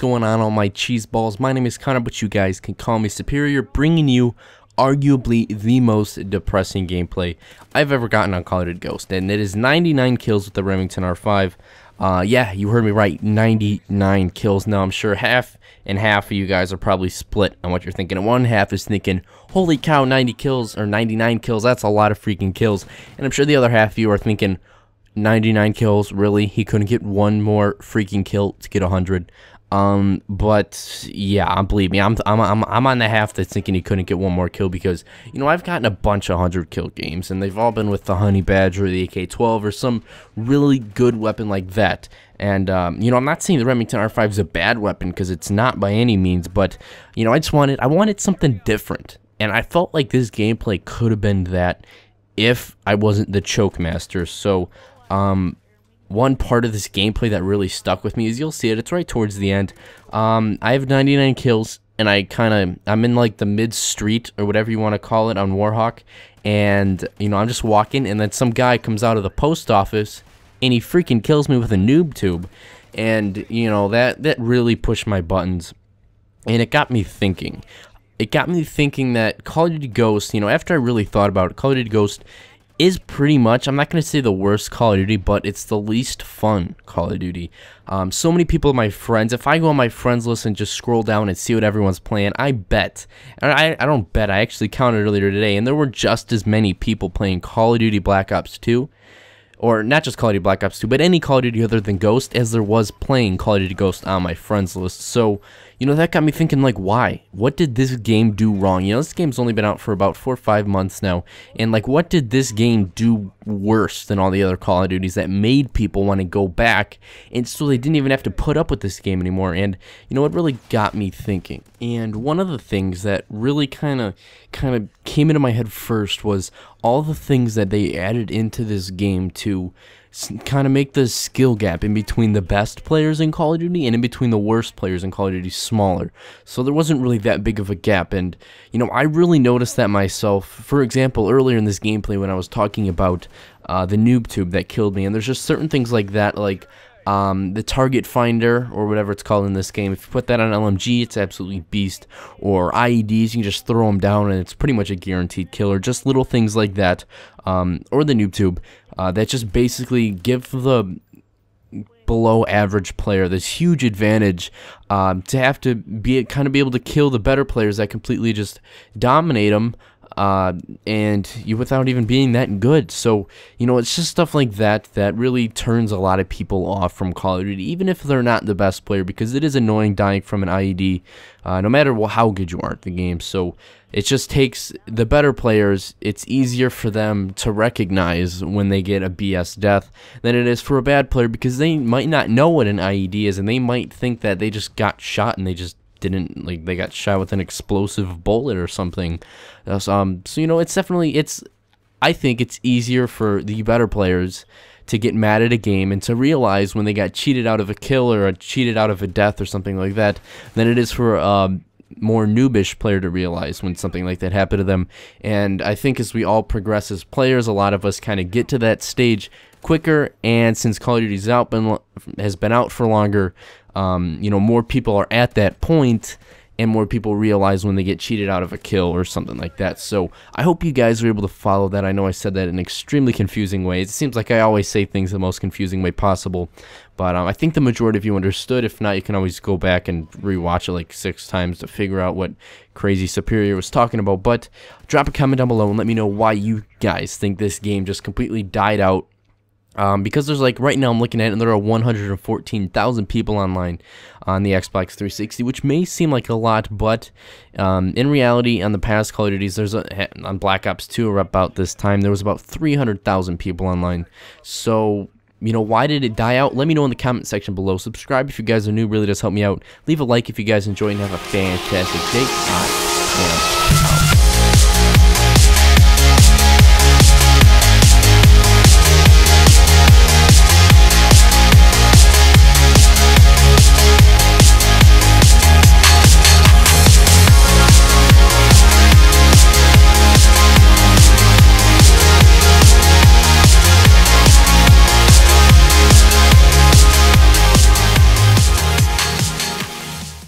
going on, all my cheese balls? My name is Connor, but you guys can call me Superior, bringing you arguably the most depressing gameplay I've ever gotten on Call of Duty Ghost, and it is 99 kills with the Remington R5. Uh, yeah, you heard me right, 99 kills. Now, I'm sure half and half of you guys are probably split on what you're thinking. And one half is thinking, holy cow, 90 kills, or 99 kills, that's a lot of freaking kills. And I'm sure the other half of you are thinking, 99 kills, really? He couldn't get one more freaking kill to get 100. Um, but yeah, believe me, I'm, I'm, I'm, I'm on the half that's thinking he couldn't get one more kill because, you know, I've gotten a bunch of 100 kill games and they've all been with the Honey Badger, or the AK-12, or some really good weapon like that. And, um, you know, I'm not saying the Remington R5 is a bad weapon because it's not by any means, but, you know, I just wanted, I wanted something different. And I felt like this gameplay could have been that if I wasn't the choke master. So, um, one part of this gameplay that really stuck with me is you'll see it. It's right towards the end. Um, I have 99 kills, and I kind of I'm in like the mid street or whatever you want to call it on Warhawk, and you know I'm just walking, and then some guy comes out of the post office, and he freaking kills me with a noob tube, and you know that that really pushed my buttons, and it got me thinking. It got me thinking that Call of Duty Ghost, you know, after I really thought about it, Call of Duty Ghost is pretty much, I'm not going to say the worst Call of Duty, but it's the least fun Call of Duty. Um, so many people, my friends, if I go on my friends list and just scroll down and see what everyone's playing, I bet, and I, I don't bet, I actually counted earlier today, and there were just as many people playing Call of Duty Black Ops 2 or not just Call of Duty Black Ops 2, but any Call of Duty other than Ghost, as there was playing Call of Duty Ghost on my friends list. So, you know, that got me thinking, like, why? What did this game do wrong? You know, this game's only been out for about four or five months now, and, like, what did this game do worse than all the other Call of Duties that made people want to go back, and so they didn't even have to put up with this game anymore? And, you know, it really got me thinking. And one of the things that really kind of, kind of came into my head first was all the things that they added into this game to kind of make the skill gap in between the best players in Call of Duty and in between the worst players in Call of Duty smaller. So there wasn't really that big of a gap. And, you know, I really noticed that myself. For example, earlier in this gameplay when I was talking about uh, the noob tube that killed me, and there's just certain things like that, like um, the target finder or whatever it's called in this game. If you put that on LMG, it's absolutely beast. Or IEDs, you can just throw them down and it's pretty much a guaranteed killer. Just little things like that. Um, or the noob tube uh, that just basically give the below average player this huge advantage um, to have to be kind of be able to kill the better players that completely just dominate them uh, and you without even being that good. So you know, it's just stuff like that that really turns a lot of people off from Call of Duty, even if they're not the best player, because it is annoying dying from an IED, uh, no matter how good you are at the game. So it just takes the better players. It's easier for them to recognize when they get a BS death than it is for a bad player because they might not know what an IED is, and they might think that they just got shot and they just didn't like they got shot with an explosive bullet or something. So, um, so you know, it's definitely it's. I think it's easier for the better players to get mad at a game and to realize when they got cheated out of a kill or cheated out of a death or something like that than it is for a um, more noobish player to realize when something like that happened to them. And I think as we all progress as players, a lot of us kind of get to that stage quicker. And since Call of Duty's out been has been out for longer, um, you know, more people are at that point and more people realize when they get cheated out of a kill or something like that. So I hope you guys are able to follow that. I know I said that in extremely confusing ways. It seems like I always say things the most confusing way possible, but um, I think the majority of you understood. If not, you can always go back and rewatch it like six times to figure out what Crazy Superior was talking about. But drop a comment down below and let me know why you guys think this game just completely died out um, because there's like right now I'm looking at it and there are 114,000 people online on the Xbox 360, which may seem like a lot, but um, in reality, on the past Call of Duties, there's a, on Black Ops 2 about this time there was about 300,000 people online. So you know why did it die out? Let me know in the comment section below. Subscribe if you guys are new, really does help me out. Leave a like if you guys enjoy and have a fantastic day.